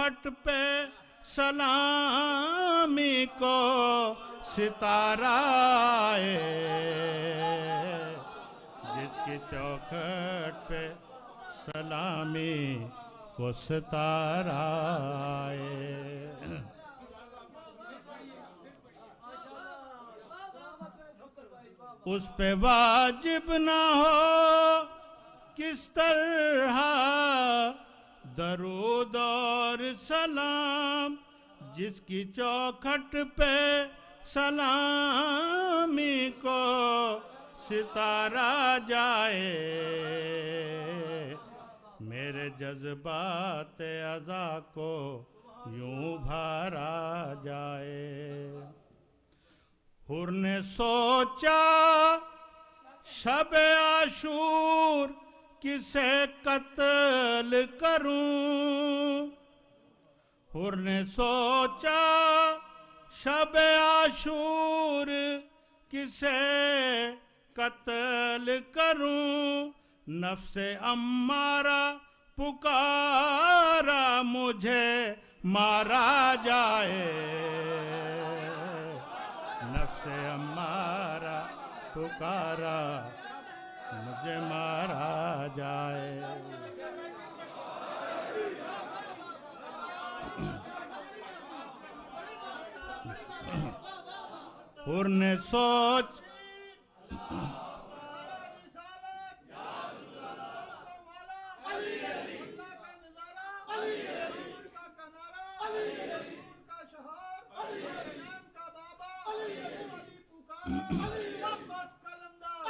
چوکھٹ پہ سلامی کو ستارہ جس کی چوکھٹ پہ سلامی کو ستارہ اس پہ واجب نہ ہو کس طرح درود اور سلام، جس کی چوکھٹ پہ سلامی کو ستارہ جائے۔ میرے جذبات ازا کو یوں بھارا جائے۔ حر نے سوچا، شب عاشور کسے قتل کروں؟ حر نے سوچا، شب عاشور کسے قتل کروں؟ نفس امارا پکارا مجھے، مارا جائے۔ نفس امارا پکارا مجھے مارا جائے۔ حر نے سوچ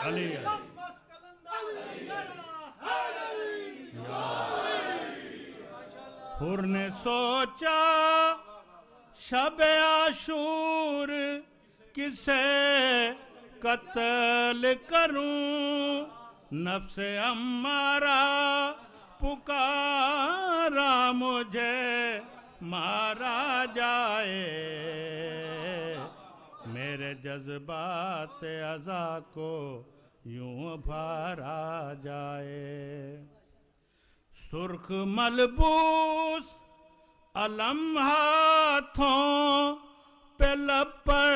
علی۔ حر نے سوچا، شب عاشور کسے قتل کروں؟ نفس امارا پکارا مجھے، مارا جائے۔ میرے جذبات ازا کو یوں بھارا جائے۔ سرخ ملبوس علم ہاتھوں پہ لپر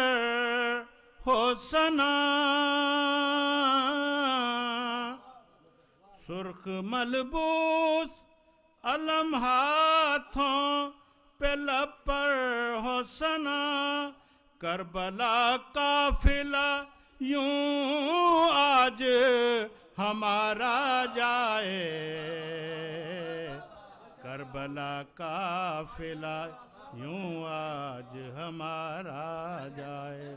ہو سنا سرخ ملبوس علم ہاتھوں پہ لپر ہو سنا کربلا قافلہ یوں آج ہمارا جائے۔ کربلا قافلہ یوں آج ہمارا جائے۔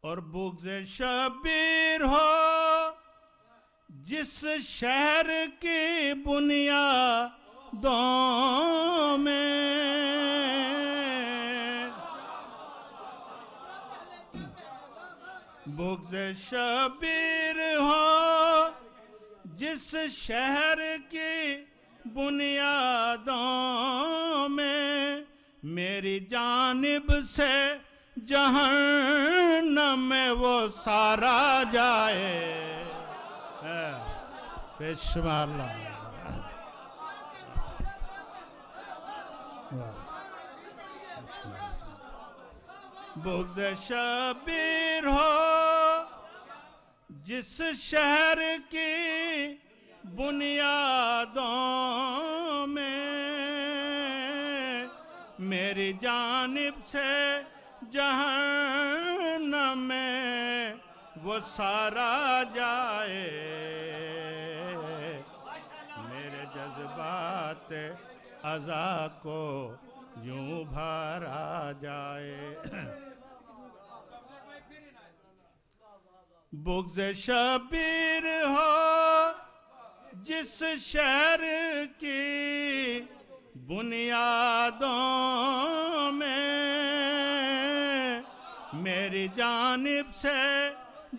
اور بغض شبیر ہو جس شہر کی بنیادوں میں۔ بغض شبیر ہو جس شہر کی بنیادوں میں میری جانب سے جہنم میں وہ سارا جائے۔ پیشما اللہ۔ بغض شبیر ہو جس شہر کی بنیادوں میں میری جانب سے جہنم میں وہ سارا جائے۔ میرے جذبات ازا کو یوں بھارا جائے۔ بغض شبیر ہو، جس شہر کی بنیادوں میں میری جانب سے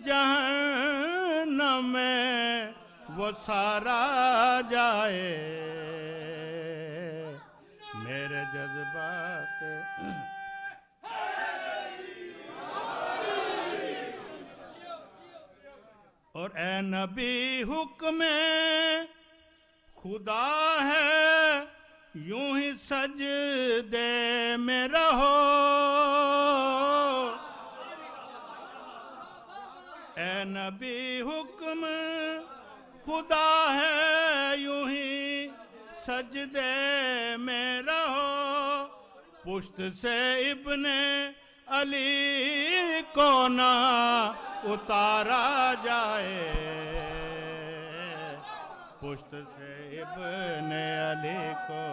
جہنم میں وہ سارا جائے۔ میرے جذبات اور اے نبی حکم خدا ہے، یوں ہی سج دے میں رہو۔ اے نبی حکم خدا ہے، یوں ہی سجدے میں رہو۔ پشت سے ابن علی کو نہ اتارا جائے۔ پشت سے ابن علی کو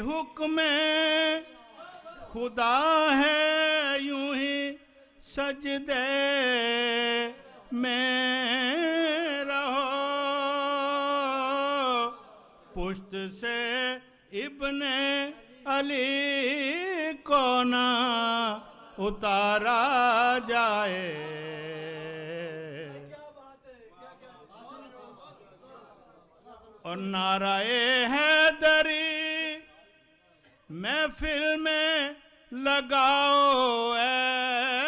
حکم خدا ہے یوں ہی سجدے میں رہو۔ پشت سے ابن علی کو نہ اتارا جائے۔ اور نعرہ حیدری محفل میں لگاؤ اے